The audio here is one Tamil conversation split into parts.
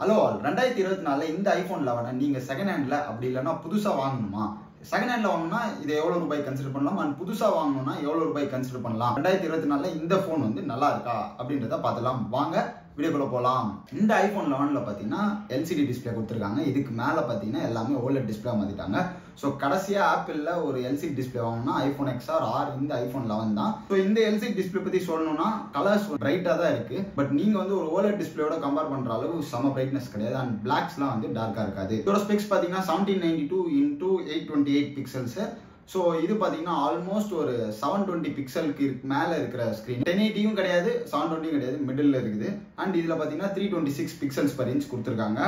ஹலோ ஆல் ரெண்டாயிரத்தி இருபத்தி நாலில் இந்த ஐஃபோன் லெவனை நீங்கள் செகண்ட் ஹேண்டில் அப்படி இல்லைன்னா புதுசாக வாங்கணுமா? செகண்ட் ஹேண்டில் வாங்கினா இதை எவ்வளோ ரூபாய் கன்சிடர் பண்ணலாம்? அண்ட் புதுசாக வாங்கணும்னா எவ்வளோ ரூபாய் கன்சிடர் பண்ணலாம்? ரெண்டாயிரத்தி இருபத்தி நாலில் இந்த ஃபோன் வந்து நல்லா இருக்கா? அப்படின்றத பார்த்துலாம் வாங்க வீடியோக்குள்ளே போகலாம் இந்த ஐஃபோன் லெவனில் பார்த்தீங்கன்னா எல்சிடி டிஸ்பிளே கொடுத்துருக்காங்க. இதுக்கு மேலே பார்த்தீங்கன்னா எல்லாமே ஓலட் டிஸ்பிளே மாற்றிட்டாங்க ஸோ கடைசியாக ஆப்பிளில் ஒரு எல்சிடி டிஸ்பிளே வாங்கினா ஐஃபோன் எக்ஸ்ஆர் ஆர் இந்த ஐஃபோன் லெவன் தான். ஸோ இந்த எல்சிடி டிஸ்பிளே பற்றி சொல்லணும்னா கலர்ஸ் பிரைட்டாக தான் இருக்குது பட் நீங்கள் வந்து ஒரு ஓலட் டிஸ்பிளேயோட கம்பேர் பண்ணுற அளவு செம பிரைட்னஸ் கிடையாது. அண்ட் பிளாக்ஸ்லாம் வந்து டார்க்காக இருக்காது. இதோட ஸ்பெக்ஸ் பார்த்தீங்கன்னா seventeen ninety two into eight twenty eight pixels so இது பார்த்தீங்கன்னா ஆல்மோஸ்ட் ஒரு செவன் டுவெண்ட்டி பிக்சலுக்கு மேலே இருக்கிற ஸ்க்ரீன் டென் எயிட்டியும் கிடையாது செவன் டுவெண்ட்டியும் கிடையாது மிடில் இருக்குது. அண்ட் இதில் பார்த்தீங்கன்னா three twenty six pixels per inch கொடுத்துருக்காங்க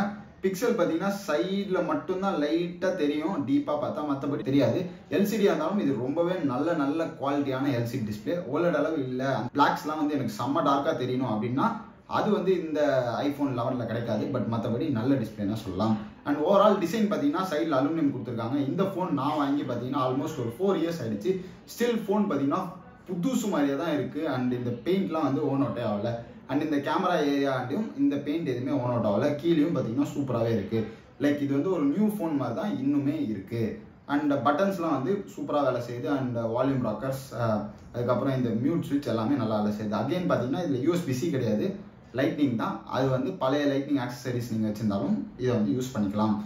பிக்சல் பார்த்தீங்கன்னா சைடில் மட்டும்தான் லைட்டாக தெரியும் டீப்பாக பார்த்தா மற்றபடி தெரியாது. எல்சிடியாக இருந்தாலும் இது ரொம்பவே நல்ல நல்ல குவாலிட்டியான எல்சிடி டிஸ்பிளே ஓலட் அளவு இல்லை. பிளாக்ஸ்லாம் வந்து எனக்கு செம்ம டார்க்காக தெரியணும் அப்படின்னா அது வந்து இந்த ஐஃபோன் லெவனில் கிடைக்காது. பட் மற்றபடி நல்ல டிஸ்பிளேனா சொல்லலாம். அண்ட் ஓவரால் டிசைன் பார்த்தீங்கன்னா சைடில் அலுமினியம் கொடுத்துருக்காங்க. இந்த ஃபோன் நான் வாங்கி பார்த்தீங்கன்னா ஆல்மோஸ்ட் ஒரு ஃபோர் இயர்ஸ் ஆயிடுச்சு. ஸ்டில் ஃபோன் பார்த்தீங்கன்னா புதுசு மாதிரியே தான் இருக்குது அண்ட் இந்த பெயிண்ட்லாம் வந்து ஓன் அவுட்டே ஆகல. அண்ட் இந்த கேமரா ஏரியாண்டையும் இந்த பெயிண்ட் எதுவுமே ஓன் அவுட் ஆகல. கீழேயும் பார்த்தீங்கன்னா சூப்பராகவே இருக்குது லைக் இது வந்து ஒரு நியூ ஃபோன் மாதிரி தான் இன்னுமே இருக்குது அண்ட் பட்டன்ஸ்லாம் வந்து சூப்பராக வேலை செய்யுது. அண்ட் வால்யூம் ராக்கர்ஸ் அதுக்கப்புறம் இந்த மியூட் ஸ்விட்ச் எல்லாமே நல்லா வேலை செய்யுது. அகைன் பார்த்தீங்கன்னா இதில் யூஎஸ்பிசி கிடையாது. லைட்னிங் தான். அது வந்து பழைய லைட்னிங் ஆக்சசரிஸ் நீங்கள் வச்சுருந்தாலும் இதை வந்து யூஸ் பண்ணிக்கலாம்.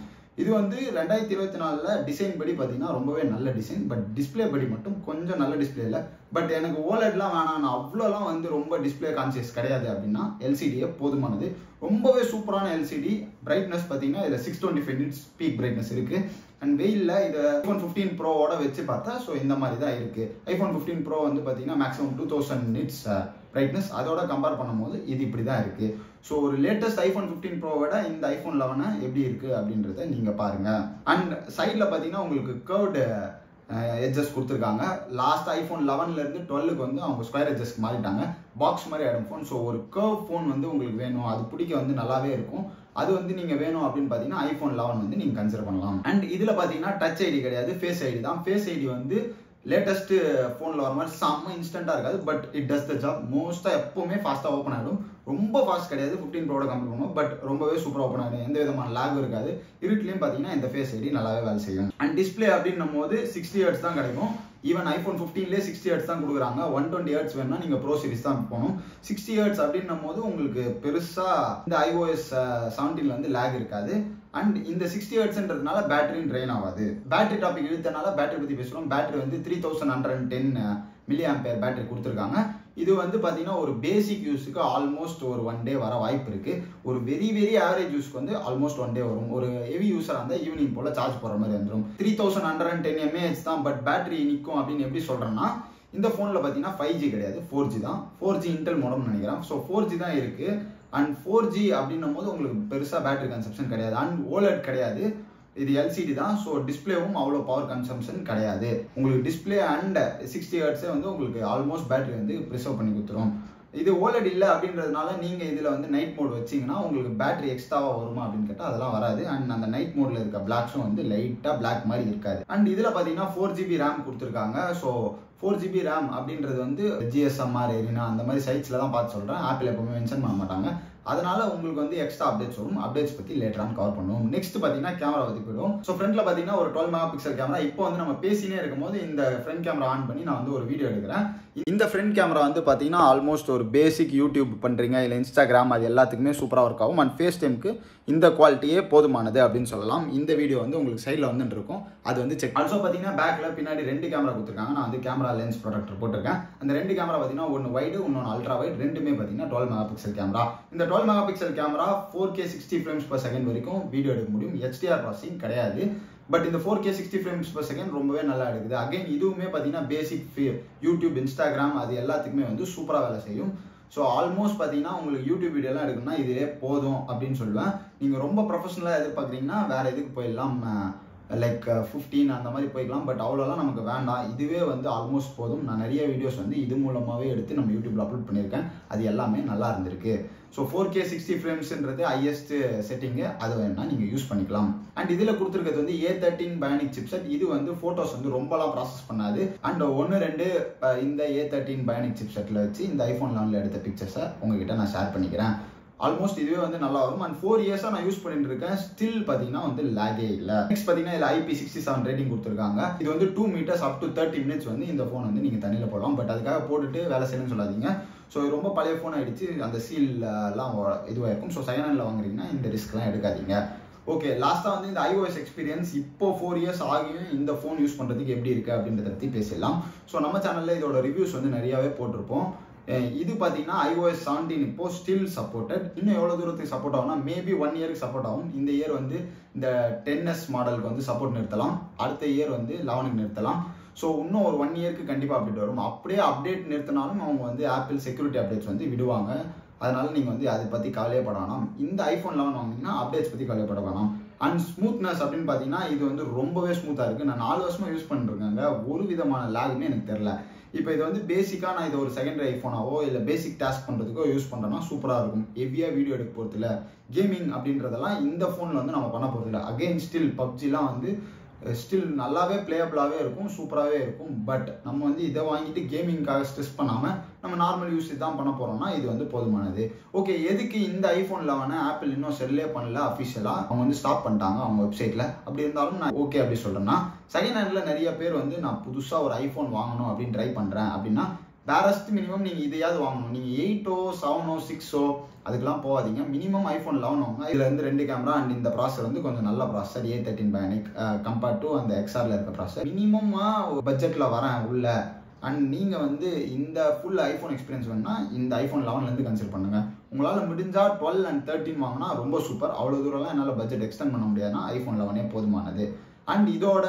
இது வந்து ரெண்டாயிரத்தி இருபத்தி நாலில் டிசைன் படி பார்த்தீங்கன்னா ரொம்பவே நல்ல டிசைன் பட் டிஸ்பிளே படி மட்டும் கொஞ்சம் நல்ல டிஸ்பிளே இல்லை. பட் எனக்கு ஓலட்லாம் வேணாம். நான் அவ்வளோலாம் வந்து ரொம்ப டிஸ்பிளே கான்சியஸ் கிடையாது அப்படின்னா எல்சிடியே போதுமானது. ரொம்பவே சூப்பரான எல்சிடி பிரைட்னஸ் பார்த்தீங்கன்னா இதில் six twenty five nits peak brightness இருக்குது அண்ட் வெயிலில் இதை ஐஃபோன் ஃபிஃப்டீன் ப்ரோவோட வச்சு பார்த்தா ஸோ இந்த மாதிரி தான் இருக்குது ஐஃபோன் ஃபிஃப்டீன் ப்ரோ வந்து பார்த்தீங்கன்னா maximum two thousand nits brightness அதோட கம்பேர் பண்ணும்போது இது இப்படி தான் இருக்குது ஸோ ஒரு லேட்டஸ்ட் ஐஃபோன் ஃபிஃப்டீன் ப்ரோவோட இந்த ஐஃபோன் லெவனை எப்படி இருக்குது அப்படின்றத நீங்கள் பாருங்கள் அண்ட் சைடில் பார்த்தீங்கன்னா உங்களுக்கு கேர்டு எட்ஜஸ் கொடுத்துருக்காங்க. லாஸ்ட் ஐஃபோன் லெவன்லேருந்து டுவெல்லுக்கு வந்து அவங்க ஸ்கொயர் எட்ஜஸ்க்கு மாறிட்டாங்க. பாக்ஸ் மாதிரி ஆகிடும் ஃபோன் ஸோ ஒரு கர்வ் ஃபோன் வந்து உங்களுக்கு வேணும். அது பிடிக்க வந்து நல்லாவே இருக்கும். அது வந்து நீங்கள் வேணும் அப்படின்னு பார்த்தீங்கன்னா ஐஃபோன் லெவன் வந்து நீங்கள் கன்சிடர் பண்ணலாம். அண்ட் இதில் பார்த்தீங்கன்னா டச் ஐடி கிடையாது ஃபேஸ் ஐடி தான். ஃபேஸ் ஐடி வந்து லேட்டஸ்ட் ஃபோனில் வர மாதிரி செம்ம இன்ஸ்டண்ட்டாக இருக்காது but it does the job மோஸ்ட்டாக எப்போவுமே ஃபாஸ்ட்டாக ஓப்பன் ஆகிடும் ரொம்ப ஃபாஸ்ட் கிடையாது ஃபிஃப்டீன் ப்ரோட கம்பேர் பண்ணுவோம் பட் ரொம்பவே சூப்பராக ஓப்பன் ஆகிடும் எந்த விதமான லேகும் இருக்காது. இருட்லேயும் பார்த்தீங்கன்னா இந்த ஃபேஸ் ஐடி நல்லாவே வேலை செய்யும். அண்ட் டிஸ்பிளே அப்படின்னும் போது சிக்ஸ்டி ஹர்ட்ஸ் தான் கிடைக்கும். ஈவன் ஐஃபோன் ஃபிஃப்டீன்லேயே சிக்ஸ்டி ஹர்ட்ஸ் தான் கொடுக்குறாங்க. ஒன் டுவெண்ட்டி ஹர்ட்ஸ் வேணும்னா நீங்கள் ப்ரோ சீரிஸ் தான் போகணும். சிக்ஸ்டி ஹர்ட்ஸ் அப்படின்னும் போது உங்களுக்கு பெருசாக இந்த ஐஓஎஸ் செவன்டீனில் வந்து லேக் இருக்காது. அண்ட் இந்த சிக்ஸ்டி ஹர்ட்ஸ்ன்றதுனால பேட்டரியும் ட்ரெயின் ஆகாது. பேட்டரி டாபிக் இழுத்தனால பேட்டரி பற்றி பேசுகிறோம் பேட்டரி வந்து three thousand hundred and ten milli ampere battery கொடுத்துருக்காங்க. இது வந்து பார்த்தீங்கன்னா ஒரு பேசிக் யூஸுக்கு ஆல்மோஸ்ட் ஒரு ஒன் டே வர வாய்ப்பு இருக்குது ஒரு வெரி வெரி ஆவரேஜ் யூஸ்க்கு வந்து ஆல்மோஸ்ட் ஒன் டே வரும். ஒரு ஹெவி யூஸராக இருந்தால் ஈவினிங் போல் சார்ஜ் போகிற மாதிரி வந்துடும் three thousand hundred and ten mAh தான் பட் பேட்டரி நிற்கும் அப்படின்னு எப்படி சொல்கிறேன்னா இந்த ஃபோனில் பார்த்தீங்கன்னா ஃபைவ் ஜி கிடையாது ஃபோர் ஜி தான். ஃபோர் ஜி இன்டெல் மோடம்னு நினைக்கிறேன். ஸோ ஃபோர் ஜி தான் இருக்குது அண்ட் ஃபோர் ஜி அப்படின்னும் போது உங்களுக்கு பெருசாக பேட்டரி கன்சப்ஷன் கிடையாது. அண்ட் ஓலட் கிடையாது. இது எல்சிடி தான். ஸோ டிஸ்பிளேவும் அவ்வளோ பவர் கன்சம்ஷன் கிடையாது. உங்களுக்கு டிஸ்பிளே அண்ட் சிக்ஸ்டி ஹர்ட்ஸே வந்து உங்களுக்கு ஆல்மோஸ்ட் பேட்டரி வந்து ப்ரிசர்வ் பண்ணி கொடுத்துரும். இது ஓலட் இல்லை அப்படின்றதுனால நீங்கள் இதில் வந்து நைட் மோட் வச்சிங்கன்னா உங்களுக்கு பேட்டரி எக்ஸ்ட்ராவாக வருமா அப்படின்னு கேட்டால் அதெல்லாம் வராது. அண்ட் அந்த நைட் மோடில் இருக்க பிளாக்ஸும் வந்து லைட்டாக பிளாக் மாதிரி இருக்காது. அண்ட் இதில் பார்த்தீங்கன்னா ஃபோர் ஜிபி ரேம் கொடுத்துருக்காங்க. ஸோ ஃபோர் ஜிபி ரேம் அப்படின்றது வந்து ஜிஎஸ்எம்ஆர் எரினா அந்த மாதிரி சைட்ஸில் தான் பார்த்து சொல்கிறேன் ஆப்பிள் எப்பவுமே மென்ஷன் பண்ண மாட்டாங்க. அதனால உங்களுக்கு வந்து எக்ஸ்ட்ரா அப்டேட்ஸ் வரும். அப்டேட்ஸ் பற்றி லேட்டராக கவர் பண்ணுவோம். நெக்ஸ்ட் பார்த்தீங்கன்னா கேமரா பற்றி போயிடும் ஸோ ஃப்ரண்ட்ல பார்த்தீங்கன்னா ஒரு டுவெல் மெகா பிக்சல் கேமரா இப்போ வந்து நம்ம பேசினே இருக்கும்போது இந்த ஃப்ரண்ட் கேமரா ஆன் பண்ணி நான் வந்து ஒரு வீடியோ எடுக்கிறேன். இந்த ஃப்ரண்ட் கேமரா வந்து பார்த்தீங்கன்னா ஆல்மோஸ்ட் ஒரு பேசிக் யூடியூப் பண்ணுறீங்க இல்லை இன்ஸ்டாகிராம் அது எல்லாத்துக்குமே சூப்பராக ஒர்க் ஆகும். அண்ட் ஃபேஸ் டைமுக்கு இந்த குவாலிட்டியே போதுமானது அப்படின்னு சொல்லலாம். இந்த வீடியோ வந்து உங்களுக்கு சைடில் வந்துட்டு இருக்கும். அது வந்து செக் ஆல்சோ பார்த்தீங்கன்னா பேக்கில் பின்னாடி ரெண்டு கேமரா கொடுத்துருக்காங்க. நான் வந்து கேமரா லென்ஸ் ப்ரொடக்டர் போட்டிருக்கேன். அந்த ரெண்டு கேமரா பார்த்தீங்கன்னா ஒன்று வைடு இன்னொன்று அல்ட்ரா வைட் ரெண்டுமே பார்த்தீங்கன்னா டுவெல் மெகா பிக்சல் கேமரா இந்த twelve mega pixel camera four K sixty frames per second வரைக்கும் வீடியோ எடுக்க முடியும். ஹெச்டிஆர் ப்ராசிங் கிடையாது. பட் இந்த four K sixty frames per second ரொம்பவே நல்லா எடுக்குது. அகைன் இதுவுமே பார்த்தீங்கன்னா பேசிக் யூடியூப் இன்ஸ்டாகிராம் அது எல்லாத்துக்குமே வந்து சூப்பராக வேலை செய்யும். ஸோ ஆல்மோஸ்ட் பார்த்தீங்கன்னா உங்களுக்கு யூடியூப் வீடியோலாம் எடுக்கணும்னா இதுவே போதும் அப்படின்னு சொல்லுவேன். நீங்கள் ரொம்ப ப்ரொஃபஷனலாக எதிர்பார்க்குறீங்கன்னா வேறு எதுக்கு போயிடலாம். லைக் ஃபிஃப்டீன் uh, அந்த மாதிரி போய்க்கலாம். பட் அவ்வளோலாம் நமக்கு வேண்டாம். இதுவே வந்து ஆல்மோஸ்ட் போதும். நான் நிறைய வீடியோஸ் வந்து இது மூலமாகவே எடுத்து நம்ம யூடியூப்பில் அப்லோட் பண்ணியிருக்கேன். அது எல்லாமே நல்லா இருந்திருக்கு. ஸோ ஃபோர் கே சிக்ஸ்டி ஃப்ரேம்ஸ்ன்றது ஹையஸ்ட் செட்டிங்கு அது வேணால் நீங்கள் யூஸ் பண்ணிக்கலாம். அண்ட் இதில் கொடுத்துருக்கிறது வந்து ஏ தேர்ட்டின் பயானிக் சிப்செட் இது வந்து ஃபோட்டோஸ் வந்து ரொம்பலாம் ப்ராசஸ் பண்ணாது. அண்ட் ஒன்று ரெண்டு இந்த ஏ தேர்ட்டின் பயானிக் சிப்செட்டில் வச்சு இந்த ஐஃபோன் லெவனில் எடுத்த பிக்சர்ஸை உங்ககிட்ட நான் ஷேர் பண்ணிக்கிறேன். ஆல்மோஸ்ட் இதுவே வந்து நல்லா வரும் அண்ட் ஃபோர் இயர்ஸாக நான் யூஸ் பண்ணிட்டு இருக்கேன் ஸ்டில் பார்த்தீங்கன்னா வந்து லேகே இல்லை. நெக்ஸ்ட் பார்த்தீங்கன்னா இதில் ஐபி சிக்ஸ்டி செவன் ரேட்டிங் கொடுத்துருக்காங்க. இது வந்து two meters up to thirty minutes வந்து இந்த ஃபோன் வந்து நீங்கள் தண்ணியில் போடலாம். பட் அதுக்காக போட்டுட்டு வேலை செய்யணும்னு சொல்லாதீங்க. ஸோ ரொம்ப பழைய ஃபோன் ஆகிடுச்சு அந்த சீல்லாம் இதுவாக இருக்கும் ஸோ செகண்ட் ஹேண்டில் வாங்குறீங்கன்னா இந்த ரிஸ்க்லாம் எடுக்காதீங்க. ஓகே லாஸ்ட்டாக வந்து இந்த ஐஓஎஸ் எக்ஸ்பீரியன்ஸ் இப்போ ஃபோர் இயர்ஸ் ஆகியும் இந்த ஃபோன் யூஸ் பண்ணுறதுக்கு எப்படி இருக்குது அப்படின்றத பற்றி பேசிடலாம். ஸோ நம்ம சேனலில் இதோட ரிவ்யூஸ் வந்து நிறையாவே போட்டிருப்போம். இது பார்த்தீங்கன்னா ஐஓஎஸ் செவன்டீன் இப்போ ஸ்டில் சப்போர்ட்டட் இன்னும் எவ்வளோ தூரத்துக்கு சப்போர்ட் ஆகும்னா மேபி ஒன் இயருக்கு சப்போர்ட் ஆகும். இந்த இயர் வந்து இந்த டென் எஸ் மாடலுக்கு வந்து சப்போர்ட் நிறுத்தலாம். அடுத்த இயர் வந்து லெவனுக்கு நிறுத்தலாம். ஸோ இன்னும் ஒரு ஒன் இயருக்கு கண்டிப்பாக அப்டேட் வரும். அப்படியே அப்டேட் நிறுத்தினாலும் அவங்க வந்து ஆப்பிள் செக்யூரிட்டி அப்டேட்ஸ் வந்து விடுவாங்க. அதனால நீங்கள் வந்து அதை பற்றி கவலையப்பட வேணாம். இந்த ஐஃபோன் லெவன் வாங்கினீங்கன்னா அப்டேட்ஸ் பற்றி கவலைப்பட வேணாம். அண்ட் ஸ்மூத்னஸ் அப்படின்னு பார்த்தீங்கன்னா இது வந்து ரொம்பவே ஸ்மூத்தாக இருக்குது நான் நாலு வருஷமாக யூஸ் பண்ணிருக்காங்க ஒரு விதமான லேக்னு எனக்கு தெரில இப்போ இது வந்து பேசிக்காக நான் இது ஒரு செகண்டரி ஐஃபோனாவோ இல்லை பேசிக் டாஸ்க் பண்ணுறதுக்கோ யூஸ் பண்ணுறேன்னா சூப்பராக இருக்கும். ஹெவியாக வீடியோ எடுக்க போகிறதில்ல கேமிங் அப்படின்றதெல்லாம் இந்த ஃபோனில் வந்து நம்ம பண்ண போகிறதில்ல அகெயின் ஸ்டில் பப்ஜிலாம் வந்து ஸ்டில் நல்லாவே பிளேயபிளாகவே இருக்கும் சூப்பராகவே இருக்கும். பட் நம்ம வந்து இதை வாங்கிட்டு கேமிங்காக ஸ்ட்ரெஸ் பண்ணாமல் நம்ம நார்மல் யூஸ் தான் பண்ண போகிறோம்னா இது வந்து போதுமானது. ஓகே எதுக்கு இந்த ஐஃபோன் லெவனை ஆப்பிள் இன்னும் செல்லே பண்ணல அஃபிஷியலாக அவங்க வந்து ஸ்டாப் பண்ணிட்டாங்க அவங்க வெப்சைட்டில் அப்படி இருந்தாலும் நான் ஓகே அப்படி சொல்கிறேன்னா செகண்ட் ஹேண்டில் நிறைய பேர் வந்து நான் புதுசாக ஒரு ஐஃபோன் வாங்கணும் அப்படின்னு ட்ரை பண்ணுறேன் அப்படின்னா பேரஸ்ட் மினிமம் நீங்கள் இதையாவது வாங்கணும். நீங்கள் எயிட்டோ செவனோ சிக்ஸோ அதுக்கெல்லாம் போகாதீங்க. மினிமம் ஐஃபோன் லெவன் வாங்க இதில் வந்து ரெண்டு கேமரா அண்ட் இந்த ப்ராசர் வந்து கொஞ்சம் நல்ல processor A thirteen Bionic compared to அந்த எக்ஸ்ஆரில் இருக்க ப்ராசர் மினிமமாக பட்ஜெட்டில் வரேன் உள்ள. அண்ட் நீங்கள் வந்து இந்த ஃபுல் ஐஃபோன் எக்ஸ்பீரியன்ஸ் வேணும்னா இந்த ஐஃபோன் லெவன்லேருந்து கன்சிடர் பண்ணுங்கள் உங்களால் முடிஞ்சால் டுவெல் அண்ட் தேர்ட்டின் வாங்கினா ரொம்ப சூப்பர் அவ்வளோ தூரம்லாம் என்னால் பட்ஜெட் எக்ஸ்டெண்ட் பண்ண முடியாதுன்னா ஐஃபோன் லெவனே போதுமானது. அண்ட் இதோட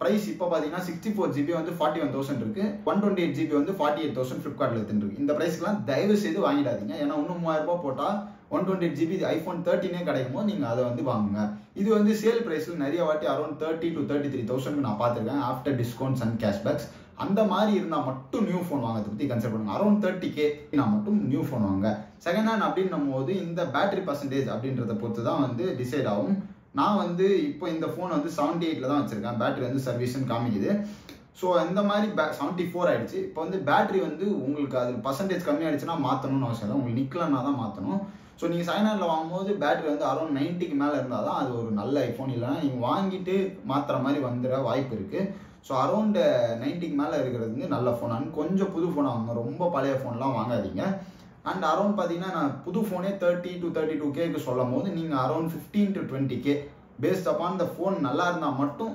ப்ரைஸ் இப்போ பார்த்தீங்கன்னா சிக்ஸ்டி ஃபோர் ஜிபி வந்து ஃபார்ட்டி ஒன் தௌசண்ட் இருக்கு. ஒன் டுவெண்ட்டி எயிட் ஜிபி வந்து ஃபார்ட்டி எயிட் தௌசண்ட் ஃப்ளிப்கார்ட்டில் எடுத்துருக்கு இந்த ப்ரைஸ்க்குலாம் தயவு செய்து வாங்கிடாதீங்க. ஏன்னா இன்னும் மூவாயிரம் ரூபாய் போட்டால் one twenty eight GB iPhone தேர்ட்டினே கிடைக்கும் போது நீங்கள் அதை வந்து வாங்குங்க. இது வந்து சேல் ப்ரைஸில் நிறைய வாட்டி around thirty to thirty three thousand நான் பார்த்துருக்கேன். ஆஃப்டர் டிஸ்கவுண்ட்ஸ் அண்ட் கேஷ்பேக்ஸ் அந்த மாதிரி இருந்தால் மட்டும் நியூ ஃபோன் வாங்குறத பற்றி கன்சிடர் பண்ணுங்க. அரௌண்ட் தேர்ட்டி கே நான் மட்டும் நியூ ஃபோன் வாங்க செகண்ட் ஹேண்ட் அப்படின்னும் போது இந்த பேட்டரி பர்சன்டேஜ் அப்படின்றத பொறுத்து தான் வந்து டிசைட் ஆகும். நான் வந்து இப்போ இந்த ஃபோன் வந்து செவன்ட்டி எயிட்டில் தான் வச்சுருக்கேன். பேட்டரி வந்து சர்வீஸ்ன்னு காமிக்குது. ஸோ இந்த மாதிரி பே செவன்ட்டி ஃபோர் ஆகிடுச்சு இப்போ வந்து பேட்டரி வந்து உங்களுக்கு அது பர்சன்டேஜ் கம்மி ஆகிடுச்சுன்னா மாற்றணும்னு அவசியம் இல்லை. உங்களுக்கு நிற்கலன்னா தான் மாற்றணும் ஸோ நீங்கள் செகண்ட் வாங்கும்போது பேட்டரி வந்து அரௌண்ட் நைன்ட்டிக்கு மேலே இருந்தால் தான் அது ஒரு நல்ல ஐஃபோன் இல்லைனா நீங்கள் வாங்கிட்டு மாற்றுற மாதிரி வந்துட வாய்ப்பு இருக்குது ஸோ அரௌண்டு நைன்ட்டிக்கு மேலே இருக்கிறது வந்து நல்ல ஃபோனானு கொஞ்சம் புது ஃபோனாக வாங்க ரொம்ப பழைய ஃபோன்லாம் வாங்காதீங்க. அண்ட் அரௌண்ட் பார்த்தீங்கன்னா நான் புது ஃபோனே தேர்ட்டி டு தேர்ட்டி டூ கேக்கு சொல்லும் போது நீங்கள் around fifteen to twenty K based upon இந்த ஃபோன் நல்லா இருந்தால் மட்டும்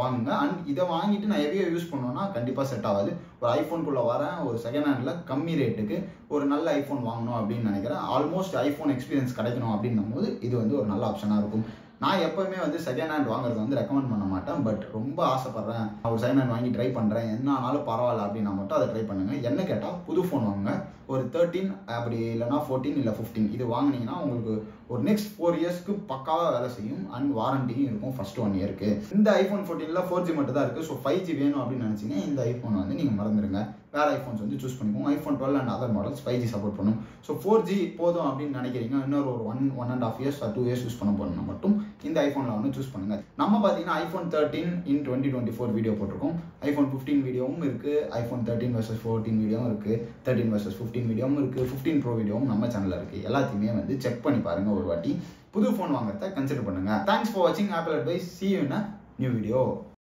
வாங்குங்க. அண்ட் இதை வாங்கிட்டு நான் ஹெவியாக யூஸ் பண்ணோன்னா கண்டிப்பாக செட் ஆகாது. ஒரு ஐஃபோனுக்குள்ளே வரேன் ஒரு செகண்ட் ஹேண்டில் கம்மி ரேட்டுக்கு ஒரு நல்ல ஐஃபோன் வாங்கணும் அப்படின்னு நினைக்கிறேன். ஆல்மோஸ்ட் ஐஃபோன் எக்ஸ்பீரியன்ஸ் கிடைக்கணும் அப்படின்னும் போது இது வந்து ஒரு நல்ல ஆப்ஷனாக இருக்கும். நான் எப்போவுமே வந்து செகண்ட் ஹேண்ட் வாங்குறது வந்து ரெக்கமெண்ட் பண்ண மாட்டேன். பட் ரொம்ப ஆசைப்பட்றேன். ஒரு செகண்ட் ஹேண்ட் வாங்கி ட்ரை பண்ணுறேன் என்ன ஆனாலும் பரவாயில்ல அப்படின்னா மட்டும் அதை ட்ரை பண்ணுங்க. என்ன கேட்டால் புது ஃபோன் வாங்குங்க. ஒரு தேர்ட்டீன் அப்படி இல்லைனா ஃபோர்டீன் இல்லை ஃபிஃப்டீன் இது வாங்கினீங்கன்னா உங்களுக்கு ஒரு நெக்ஸ்ட் ஃபோர் இயர்ஸ்க்கு பக்காவாக வேலை செய்யும் அண்ட் வாரண்டியும் இருக்கும் ஃபர்ஸ்ட் ஒன் இயருக்கு இந்த ஐஃபோன் ஃபோர்டீனில் ஃபோர் ஜி மட்டும் தான் இருக்குது ஸோ ஃபைவ் ஜி வேணும் அப்படின்னு நினச்சிங்க இந்த ஐஃபோன் வந்து நீங்கள் மறந்துடுங்க வேறு ஐஃபோன்ஸ் வந்து சூஸ் பண்ணிக்கோங்க. IPhone twelve and other models five G support பண்ணும். ஸோ ஃபோர் ஜி போதும் அப்படின்னு நினைக்கிறீங்க இன்னொரு ஒரு one one and half years two years use பண்ண போகணும்னா மட்டும் இந்த ஐஃபோனில் வந்து சூஸ் பண்ணுங்க. நம்ம பார்த்தீங்கன்னா iPhone thirteen in twenty twenty four video போட்டிருக்கோம் ஐஃபோன் ஃபிஃப்டீன் வீடியோவும் இருக்குது ஐஃபோன் தேர்ட்டின் வர்சஸ் ஃபோர்டீன் வீடியோவும் இருக்குது தேர்ட்டின் வர்சஸ் ஃபிஃப்டீன் வீடியோவும் இருக்குது ஃபிஃப்டீன் ப்ரோ வீடியோவும் நம்ம சேனலில் இருக்குது எல்லாத்தையுமே வந்து செக் பண்ணி பாருங்கள் ஒரு வாட்டி. புது ஃபோன் வாங்குறத கன்சிடர் பண்ணுங்கள் தேங்க்ஸ் ஃபார் வாட்சிங் Apple advice see you in new video